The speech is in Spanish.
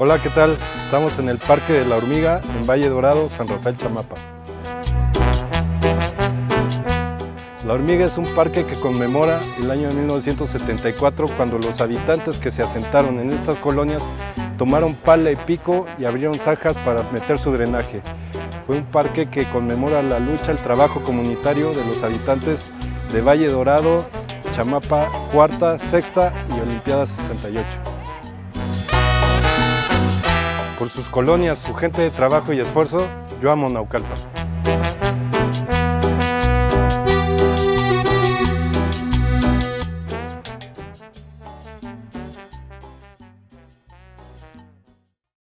Hola, ¿qué tal? Estamos en el Parque de la Hormiga, en Valle Dorado, San Rafael Chamapa. La Hormiga es un parque que conmemora el año de 1974 cuando los habitantes que se asentaron en estas colonias tomaron pala y pico y abrieron zajas para meter su drenaje. Fue un parque que conmemora la lucha, el trabajo comunitario de los habitantes de Valle Dorado, Chamapa, Cuarta, Sexta y Olimpiada 68. Por sus colonias, su gente de trabajo y esfuerzo, yo amo Naucalpan.